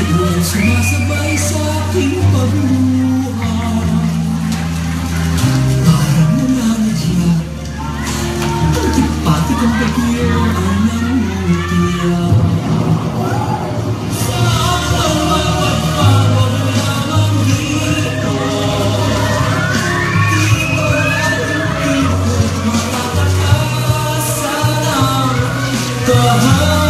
Ikaw sumasabay sa aking pagluha Parang nalangya Pati-pati kong pagkiyo ang namutila Uh-huh.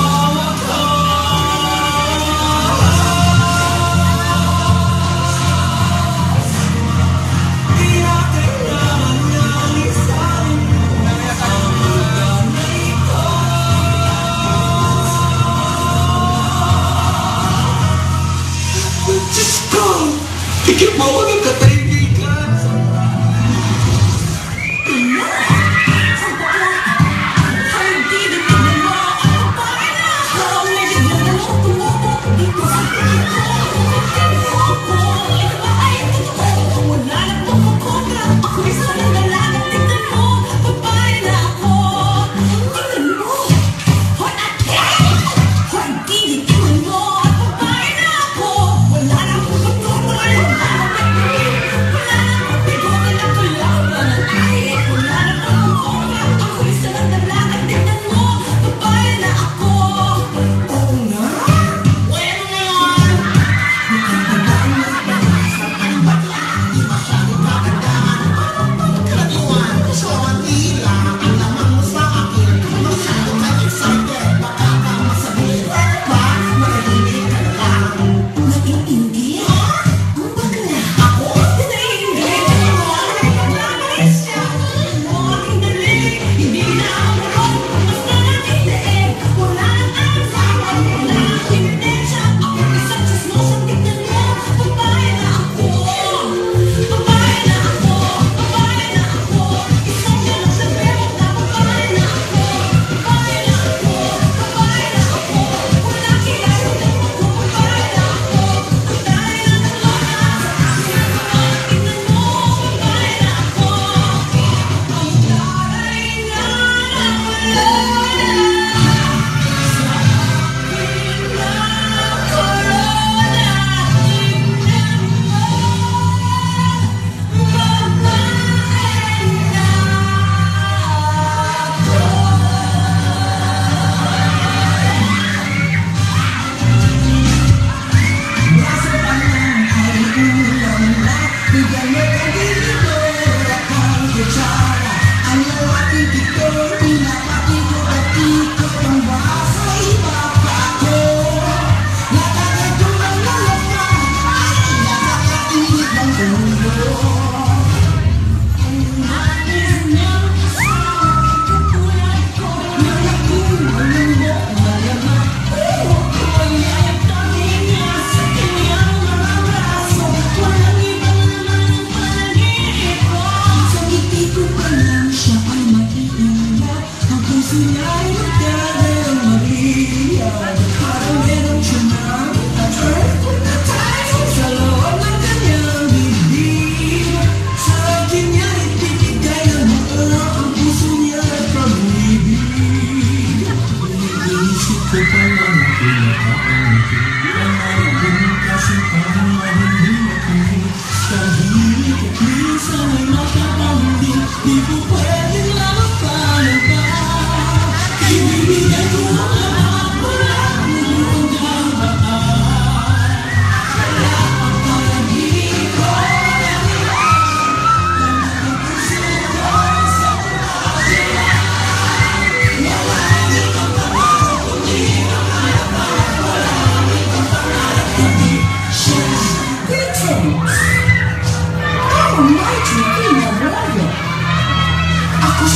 И Гермоловенко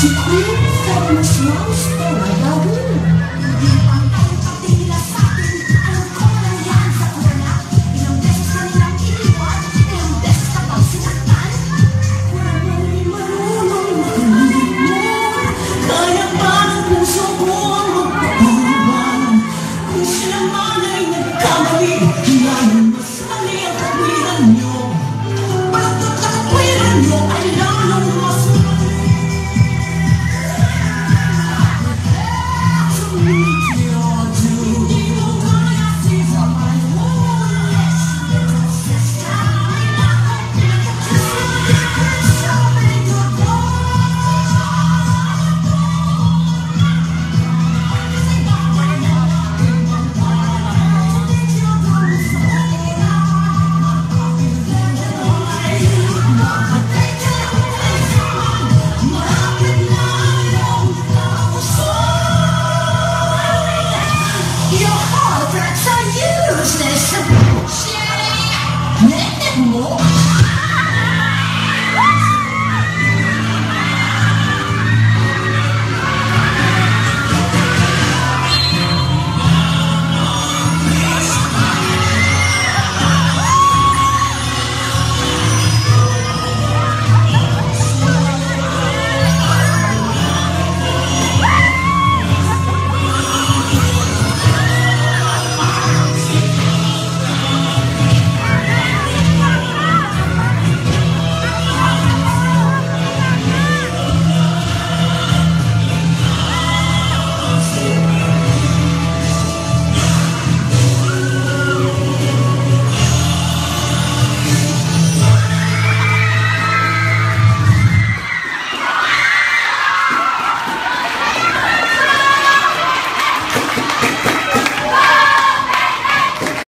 she's quit.